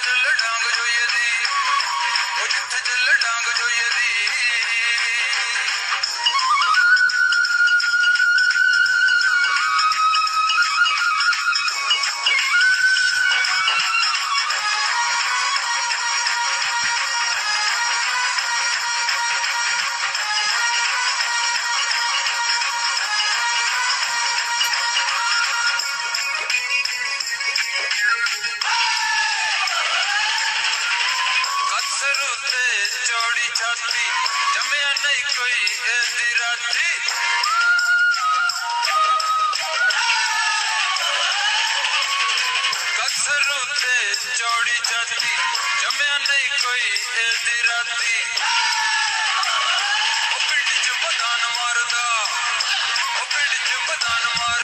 ढांग જોઈએ દી ઢાંગ જોઈએ ਕਸਰੂ ਤੇ ਚੌੜੀ ਛਾਤੀ ਜੰਮਿਆ ਨਹੀਂ ਕੋਈ ਐਦੀ ਰਾਤੀ ਕਸਰੂ ਤੇ ਚੌੜੀ ਛਾਤੀ ਜੰਮਿਆ ਨਹੀਂ ਕੋਈ ਐਦੀ ਰਾਤੀ ਉਹ ਪਿੰਡ ਚ ਮਦਾਨ ਮਾਰਦਾ ਉਹ ਪਿੰਡ ਚ ਮਦਾਨ ਮਾਰ